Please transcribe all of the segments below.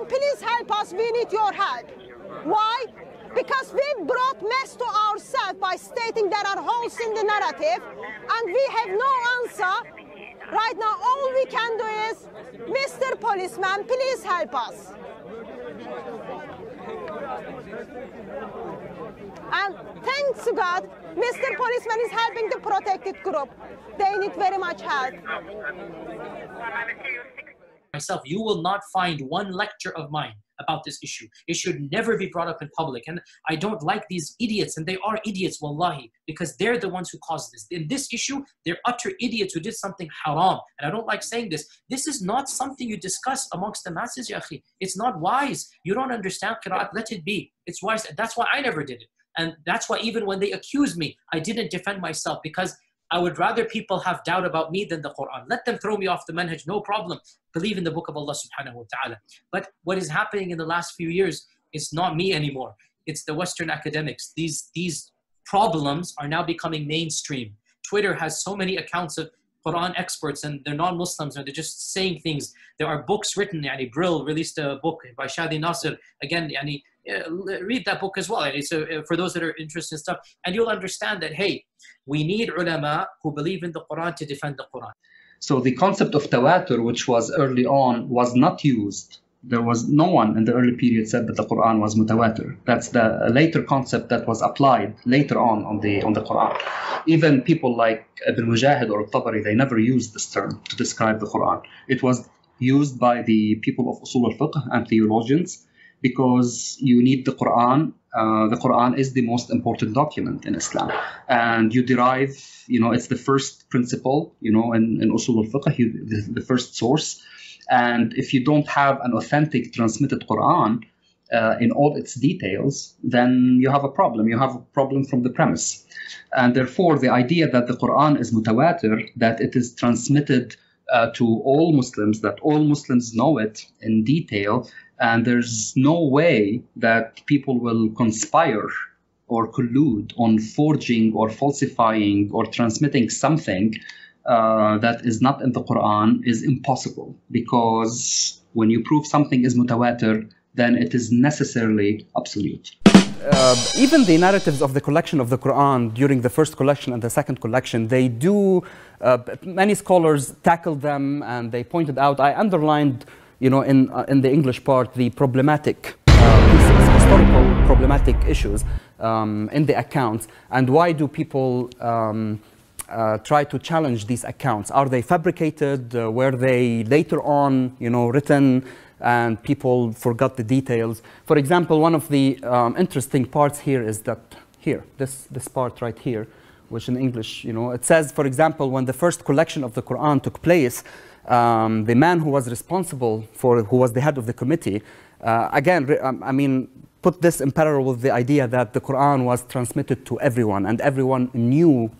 and please help us, we need your help. Why? Because we brought mess to ourselves by stating there are holes in the narrative and we have no answer. Right now, all we can do is, Mr. Policeman, please help us. And thanks to God, Mr. Policeman is helping the protected group. They need very much help. Myself, you will not find one lecture of mine about this issue. It should never be brought up in public. And I don't like these idiots, and they are idiots, wallahi, because they're the ones who caused this. In this issue, they're utter idiots who did something haram. And I don't like saying this. This is not something you discuss amongst the masses, ya akhi. It's not wise. You don't understand qira'at, let it be. It's wise. That's why I never did it. And that's why even when they accused me, I didn't defend myself because I would rather people have doubt about me than the Quran. Let them throw me off the manhaj, no problem. Believe in the book of Allah subhanahu wa ta'ala. But what is happening in the last few years is not me anymore. It's the Western academics. These, these problems are now becoming mainstream. Twitter has so many accounts of Quran experts and they're non-Muslims and they're just saying things. There are books written. Yani Brill released a book by Shady Nasser. Again, yani, read that book as well. Yani, so uh, for those that are interested in stuff, and you'll understand that hey, we need ulama who believe in the Quran to defend the Quran. So the concept of tawatur, which was early on, was not used. There was no one in the early period said that the Quran was mutawatir. That's the later concept that was applied later on on the on the Quran. Even people like Ibn Mujahid or Tabari, they never used this term to describe the Quran. It was used by the people of Usul al-Fiqh and theologians because you need the Quran. Uh, the Quran is the most important document in Islam, and you derive, you know, it's the first principle, you know, in, in Usul al-Fiqh, the, the first source. And if you don't have an authentic transmitted Quran uh, in all its details, then you have a problem. You have a problem from the premise. And therefore, the idea that the Quran is mutawatir, that it is transmitted uh, to all Muslims, that all Muslims know it in detail, and there's no way that people will conspire or collude on forging or falsifying or transmitting something uh, that is not in the Quran is impossible because when you prove something is mutawatir, then it is necessarily absolute. Uh, even the narratives of the collection of the Quran during the first collection and the second collection, they do, uh, many scholars tackled them and they pointed out, I underlined, you know, in, uh, in the English part, the problematic uh, historical problematic issues um, in the accounts and why do people um, uh, try to challenge these accounts? Are they fabricated? Uh, were they later on, you know, written and people forgot the details? For example, one of the um, interesting parts here is that here, this, this part right here, which in English, you know, it says, for example, when the first collection of the Quran took place, um, the man who was responsible for, who was the head of the committee, uh, again, um, I mean, put this in parallel with the idea that the Quran was transmitted to everyone and everyone knew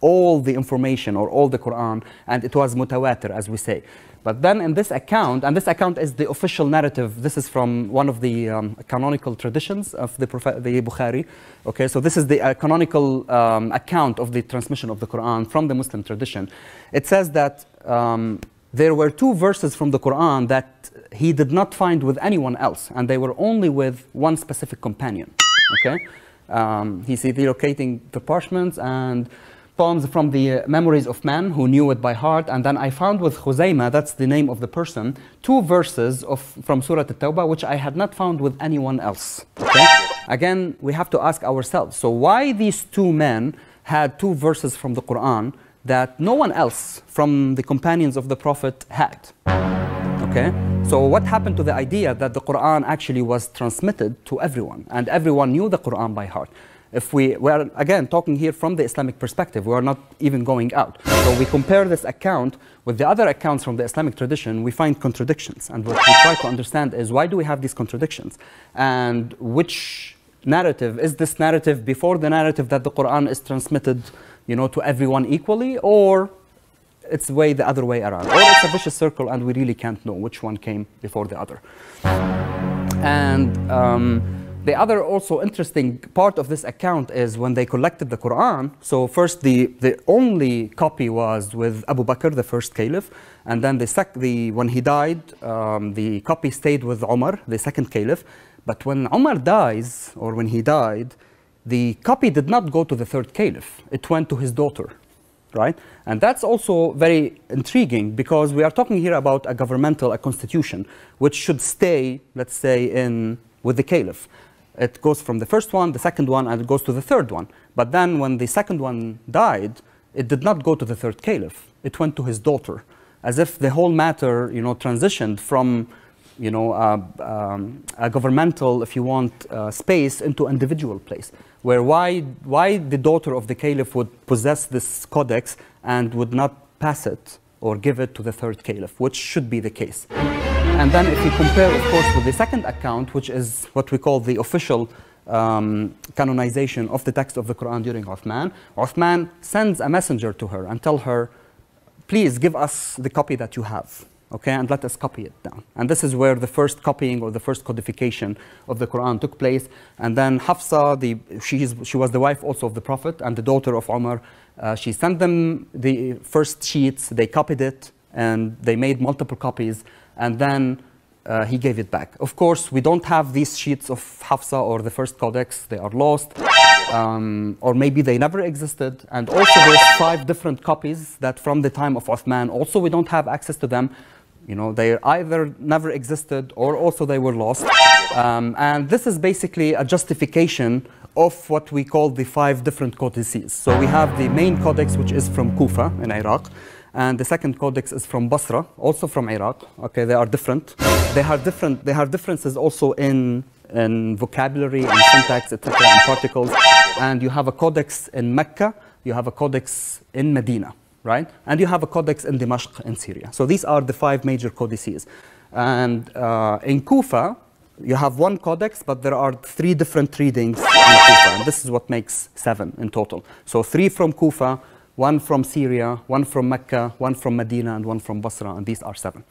all the information or all the Quran, and it was mutawatir, as we say. But then in this account, and this account is the official narrative, this is from one of the um, canonical traditions of the, Prophet, the Bukhari. Okay, so this is the uh, canonical um, account of the transmission of the Quran from the Muslim tradition. It says that um, there were two verses from the Quran that he did not find with anyone else, and they were only with one specific companion. Okay, um, he's relocating the parchments and poems from the uh, memories of man who knew it by heart. And then I found with Khuzaima, that's the name of the person, two verses of, from Surah At-Tawbah, which I had not found with anyone else. Okay? Again, we have to ask ourselves, so why these two men had two verses from the Quran that no one else from the companions of the Prophet had? Okay? So what happened to the idea that the Quran actually was transmitted to everyone and everyone knew the Quran by heart? If we, we are again talking here from the Islamic perspective, we are not even going out. So we compare this account with the other accounts from the Islamic tradition, we find contradictions. And what we try to understand is why do we have these contradictions? And which narrative, is this narrative before the narrative that the Quran is transmitted you know, to everyone equally, or it's way the other way around? Or it's a vicious circle and we really can't know which one came before the other. And um, The other also interesting part of this account is when they collected the Quran. So first, the, the only copy was with Abu Bakr, the first caliph, and then the, sec- the when he died, um, the copy stayed with Umar, the second caliph. But when Umar dies, or when he died, the copy did not go to the third caliph. It went to his daughter, right? And that's also very intriguing because we are talking here about a governmental, a constitution, which should stay, let's say, in with the caliph. It goes from the first one, the second one, and it goes to the third one. But then when the second one died, it did not go to the third caliph. It went to his daughter, as if the whole matter, you know, transitioned from, you know, um, a governmental, if you want, uh, space into individual place. Where why, why the daughter of the caliph would possess this codex and would not pass it or give it to the third caliph, which should be the case. And then if you compare, of course, with the second account, which is what we call the official um, canonization of the text of the Quran during Uthman, Uthman sends a messenger to her and tell her, please give us the copy that you have, okay, and let us copy it down. And this is where the first copying or the first codification of the Quran took place. And then Hafsa, the, she, she was the wife also of the Prophet and the daughter of Umar. Uh, she sent them the first sheets, they copied it, and they made multiple copies, and then uh, he gave it back. Of course, we don't have these sheets of Hafsa or the first codex, they are lost, um, or maybe they never existed. And also, there's five different copies that from the time of Uthman, also we don't have access to them. You know, they either never existed or also they were lost. Um, and this is basically a justification of what we call the five different codices. So we have the main codex, which is from Kufa in Iraq and the second codex is from Basra, also from Iraq. Okay, they are different. They have different. They have differences also in in vocabulary and syntax, etc., and particles. And you have a codex in Mecca. You have a codex in Medina, right? And you have a codex in Damascus in Syria. So these are the five major codices. And uh, in Kufa, you have one codex, but there are three different readings in Kufa, and this is what makes seven in total. So three from Kufa, one from Syria, one from Mecca, one from Medina, and one from Basra, and these are seven.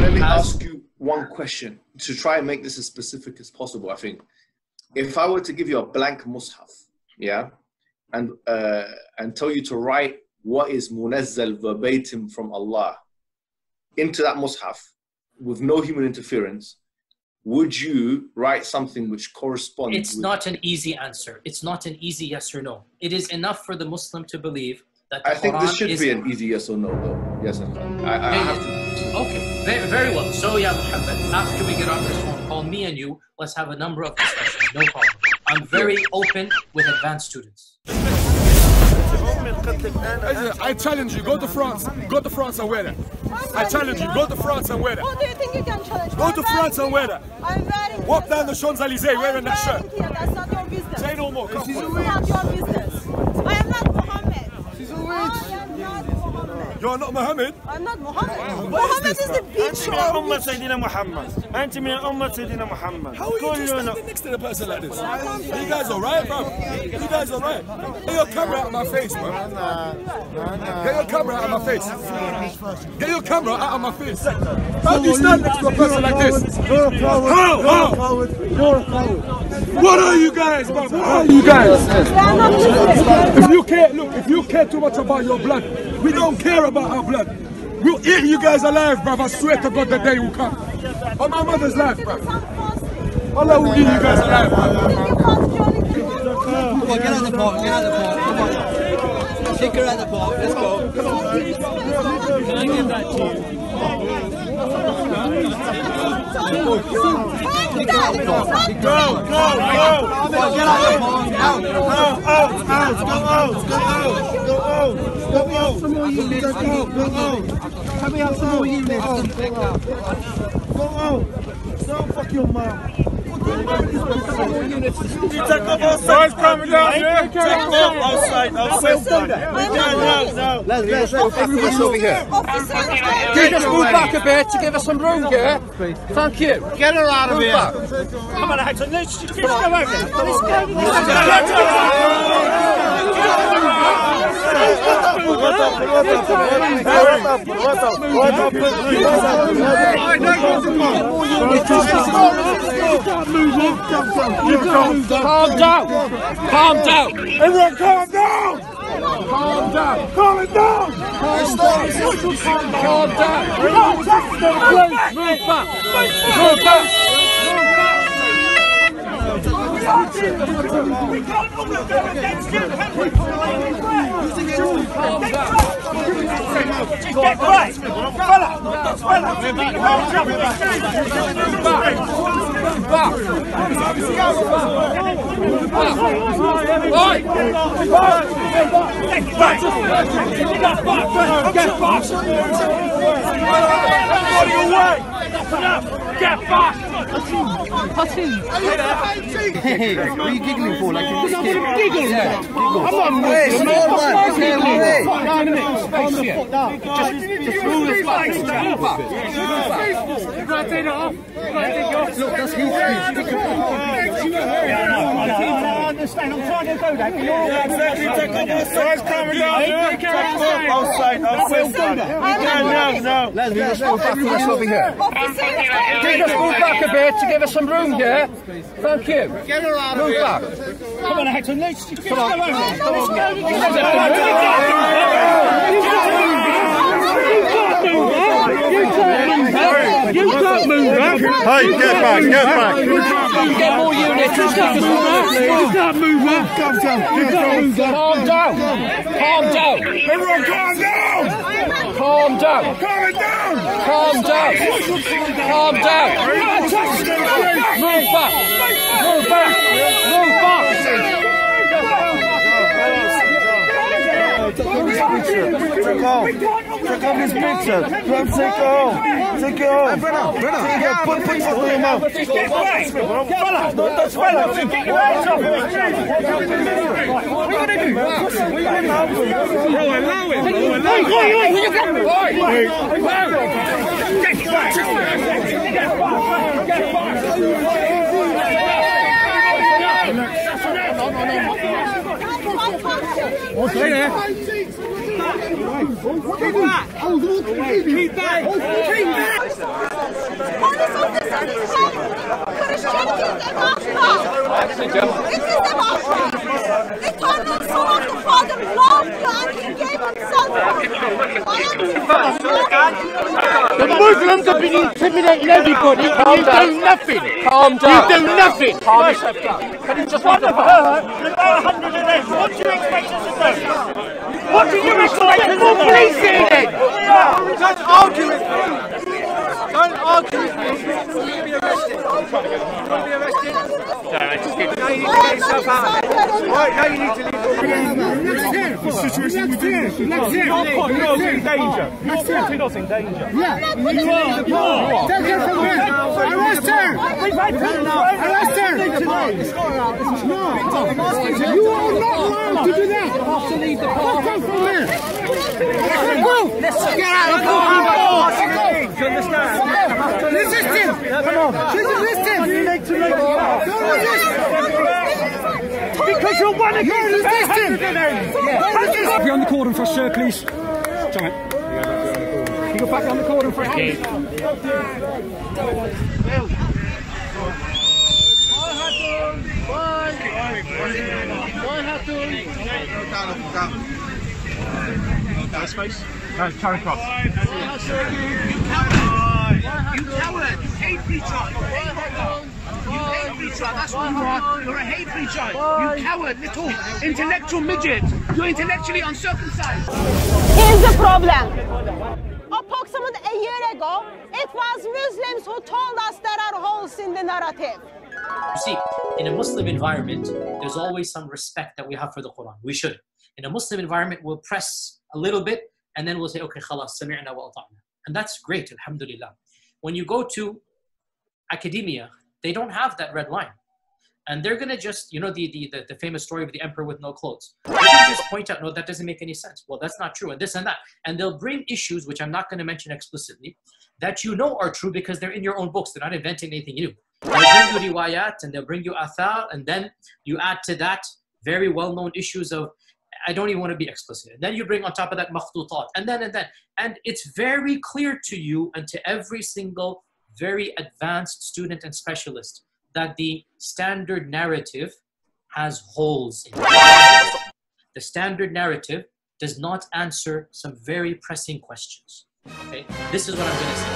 Let me ask you one question to try and make this as specific as possible. I think if I were to give you a blank mushaf, yeah, and uh, and tell you to write what is munazzal verbatim from Allah into that mushaf with no human interference, would you write something which corresponds? It's not an easy answer. It's not an easy yes or no. It is enough for the Muslim to believe that the I think Quran this should be an easy yes or no, though. Yes or no. I, I Okay, have to. Okay, very, very well. So, yeah, Muhammad, after we get off this phone call, me and you, let's have a number of discussions. No problem. I'm very open with advanced students. I challenge you, go to France. Go to France and wear that. I challenge you, go to France and wear that. Who do you think you can challenge? Go to France and wear that. I'm wearing Walk down the Champs-Elysees wearing that shirt. here. That's not your business. Say no more. Come It's not your business. I am not Muhammad. She's a witch. I am not Muhammad. You're not Mohammed. I'm not Muhammad. what is Muhammad this, is the man? bitch من or أمة witch. سيدنا محمد أنت من أمة سيدنا محمد How are you just كلنا standing next to the person like this? You guys alright, bro? You guys alright? Get your camera out of my face, man. Get your camera out of my face. Get your camera out of my face. How do you stand next to a person like this? How? How? What are you guys, man? What are you guys? They are not Muslims. If you care, look, if you care too much about your blood, we don't care about our blood. We'll eat you guys alive, bruv. I swear to God, the day will come. On my mother's life, bruv. Allah will eat you guys alive, bruv. You can't do anything. Come on, get out the pot, get out the pot, come on. Take her out the pot, let's go. Can I give that to you? Go, go, go Get out out. Out, out, out, go out, go out, go out, go out, go out, go out. Can we have some more units? Go out. Don't fuck your mom. Take off outside. coming down, yeah? Take off outside, outside. No, no, no. Let's, let's, everyone's over here. Can you just move back a bit to give us some room, yeah? Thank you. Get her out of here. Come on, Hector, let's just go over. Let's go. Calm down. Calm down. Everyone calm down. Calm down. Calm it down. Calm down. Calm down. Please move back. Move back. We can't all go against you, can we? Get right! Fella! Fella! Get back! Everybody away! Get back! Hey, what are you giggling for? Like you're just kidding. Giggle. Yeah, giggle. Come on, Hey, mate. small man. Hey, hey. Just move it back. You've got to take it off. You've got to take it off. Look, that's I understand, I'm trying to do that. You're all Guys, coming down. Outside, outside. No, no. Let's let's move back. Let's over here. Take us move back a bit to give us some room here. Thank you. Get her out of move back. Come on, Hector, let's come on. You can't move back. Hey, get back, get back. You can't Get more units. You can't move back. You can't move back. Calm down. Calm down. Everyone calm down. Calm down. Calm down. Calm down. Calm down. Move back. Move back. Move back. Take off. Take off his picture. Don't take it off. Take it off. Take it off. Put, put something in your mouth. Get right! Fella! That's fella! Get your hands off him! What are you going to do? No, allow it. No, allow it. Get back! Get back! Get back! Stay there. Back. Keep back. Polis officers Christian is a the Father loved you and he The Muslims have been intimidating everybody and you do nothing. Calm down. You do nothing. Calm yourself down. Can you just One of her, about a hundred of them. What do you expect us to do? What do you expect us to do? police here then. Don't argue with me. Don't argue with me. You'll be arrested. You'll be arrested. Now you need to get yourself out of it. Right, now you need to leave. The situation. Next year. You're in danger. You're putting us in danger. You are. You are. Take her from. Arrest had her. No. You are not allowed to do that. car. Get from here. Go. Get out of the you understand? Resist him. Come on. Resist him. You. Don't resist. Because you're one against You're about resisting. 100 of them. Be on the cordon for us, sir, please. John. You go back on the cordon for us. No, Charing Cross. You coward! You hate preacher! You hate preacher! That's what you are! You're a hate preacher! You coward, little intellectual midget! You're intellectually uncircumcised! Here's the problem. Approximately a year ago, it was Muslims who told us there are holes in the narrative. You see, in a Muslim environment, there's always some respect that we have for the Quran. We should. In a Muslim environment, we'll press a little bit and then we'll say, okay, khalas, sami'na wa ata'na. And that's great, alhamdulillah. When you go to academia, they don't have that red line. And they're gonna just, you know, the, the, the, the famous story of the emperor with no clothes. Gonna just point out, no, that doesn't make any sense. Well, that's not true, and this and that. And they'll bring issues, which I'm not gonna mention explicitly, that you know are true because they're in your own books. They're not inventing anything new. They'll bring you riwayat and they'll bring you athar, and then you add to that very well-known issues of I don't even want to be explicit. And then you bring on top of that makhtutat, and then and then. And it's very clear to you and to every single very advanced student and specialist that the standard narrative has holes in it. The standard narrative does not answer some very pressing questions. Okay, this is what I'm going to say.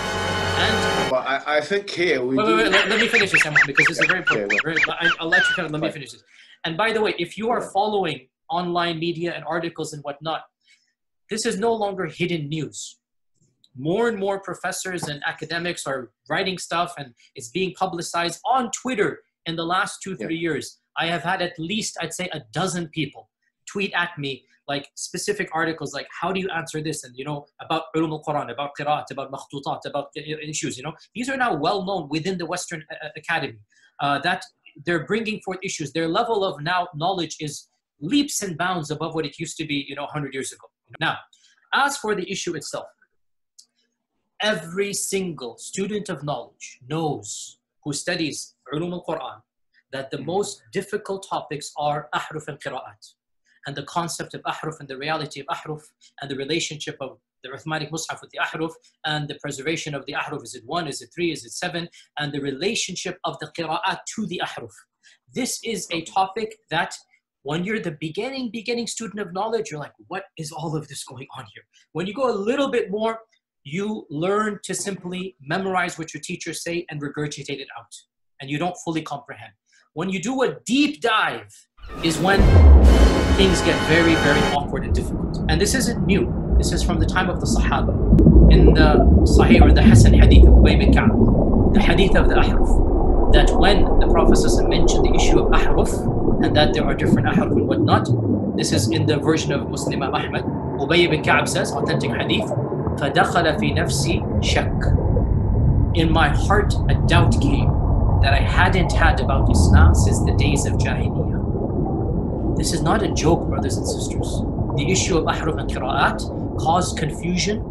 And I, I think here we wait, wait, wait, let, let me finish this, Emma, because this is very important. Very, I, I'll let you kind of let me finish this. And by the way, if you are following online media and articles and whatnot, this is no longer hidden news. More and more professors and academics are writing stuff, and it's being publicized on Twitter in the last two, three years. I have had at least, I'd say, a dozen people tweet at me like specific articles like how do you answer this? And you know about ulum al-quran about qira'at about makhtutat about uh, issues you know? These are now well known within the western uh, academy uh, that they're bringing forth issues. Their level of now knowledge is leaps and bounds above what it used to be you know 100 years ago. Now as for the issue itself every single student of knowledge knows who studies ulum al-quran that the most difficult topics are ahruf and qira'at and the concept of ahruf and the reality of ahruf and the relationship of the Uthmanic Mus'haf with the ahruf and the preservation of the ahruf. Is it one? Is it three? Is it seven? And the relationship of the qira'at to the ahruf. This is a topic that when you're the beginning, beginning student of knowledge, you're like, what is all of this going on here? When you go a little bit more, you learn to simply memorize what your teachers say and regurgitate it out. And you don't fully comprehend. When you do a deep dive, is when things get very, very awkward and difficult. And this isn't new. This is from the time of the Sahaba. In the Sahih or the Hasan Hadith of Ubay bin Ka'b, the Hadith of the Ahruf, that when the Prophet ﷺ mentioned the issue of Ahruf and that there are different Ahruf and whatnot, this is in the version of Muslim Imam Ahmad. Ubay bin Ka'b says, authentic Hadith, فَدَخَلَ فِي نَفْسِي شَكْ In my heart, a doubt came that I hadn't had about Islam since the days of Jahiliyyah. This is not a joke, brothers and sisters. The issue of ahruf and qira'at caused confusion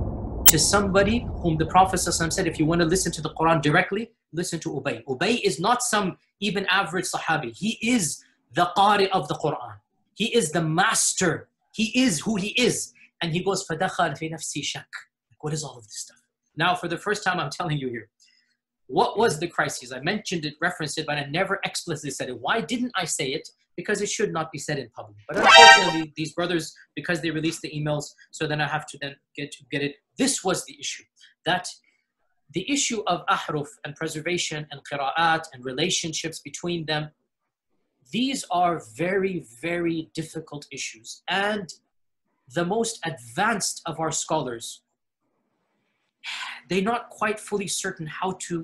to somebody whom the Prophet ﷺ said, if you want to listen to the Quran directly, listen to Ubay. Ubay is not some even average Sahabi. He is the Qari of the Quran. He is the master. He is who he is. And he goes, فَدَخَلْ فِي نَفْسِي شَكْ What is all of this stuff? Now, for the first time, I'm telling you here, what was the crisis? I mentioned it, referenced it, but I never explicitly said it. Why didn't I say it? Because it should not be said in public. But unfortunately, these brothers, because they released the emails, so then I have to then get get it. This was the issue. That the issue of ahruf and preservation and qira'at and relationships between them, these are very, very difficult issues. And the most advanced of our scholars, they're not quite fully certain how to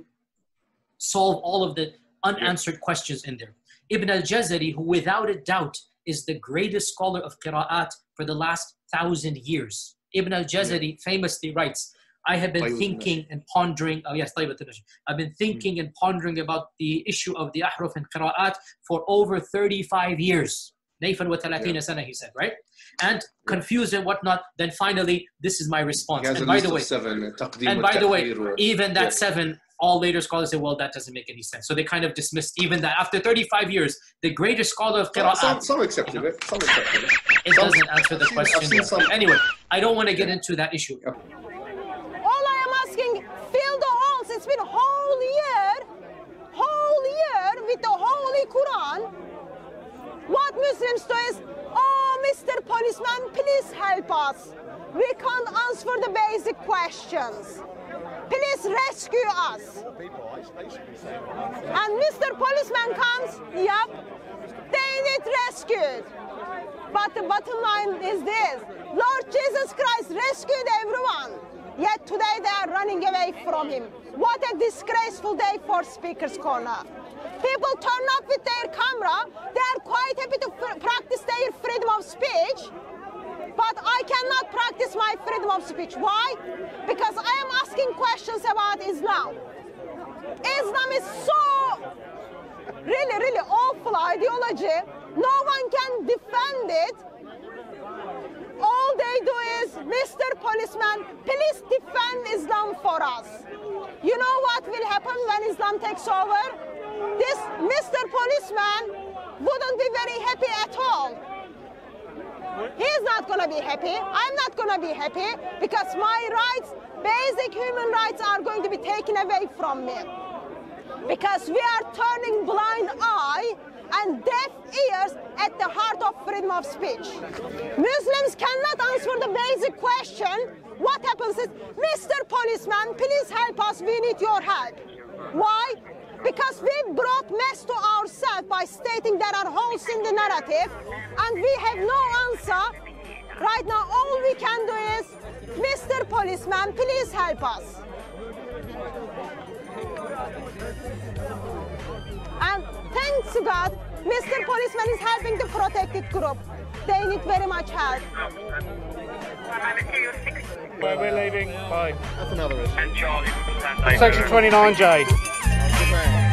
solve all of the unanswered questions in there. Ibn al-Jazari, who without a doubt is the greatest scholar of qira'at for the last thousand years. Ibn al-Jazari famously writes, I have been thinking and pondering, oh yes. I've been thinking and pondering about the issue of the ahruf and qira'at for over 35 years. Nayfan wa thalathina sana, he said, right? And confused and whatnot, then finally, this is my response. And by the way, seven. And by the way, even that Yeah. seven, all later scholars say, well, that doesn't make any sense. So they kind of dismissed even that. After 35 years, the greatest scholar of Some, qira'at, some, some accepted it. Some accepted it. it Some- doesn't answer the I've seen- question. seen some- Anyway, I don't want to get into that issue. All I am asking, fill the holes. It's been a whole year, whole year with the Holy Quran. What Muslims do is, oh, Mr. Policeman, please help us. We can't answer the basic questions. Please rescue us. And Mr. Policeman comes, yep, they need rescued. But the bottom line is this Lord Jesus Christ rescued everyone. Yet today they are running away from him. What a disgraceful day for Speaker's Corner. People turn up with their camera, they are quite happy to practice their freedom of speech. But I cannot practice my freedom of speech. Why? Because I am asking questions about Islam. Islam is so really, really awful ideology. No one can defend it. All they do is, Mr. Policeman, please defend Islam for us. You know what will happen when Islam takes over? This Mr. Policeman wouldn't be very happy at all. He is not gonna be happy. I'm not gonna be happy because my rights, basic human rights, are going to be taken away from me. Because we are turning blind eye and deaf ears at the heart of freedom of speech. Muslims cannot answer the basic question. What happens is, Mr. Policeman, please help us, we need your help. Why? Because we brought mess to ourselves by stating there are holes in the narrative and we have no answer. Right now, all we can do is, Mr. Policeman, please help us. And thanks to God, Mr. Policeman is helping the protected group. They need very much help. Where we're leaving. Bye. That's another issue. Section 29J train.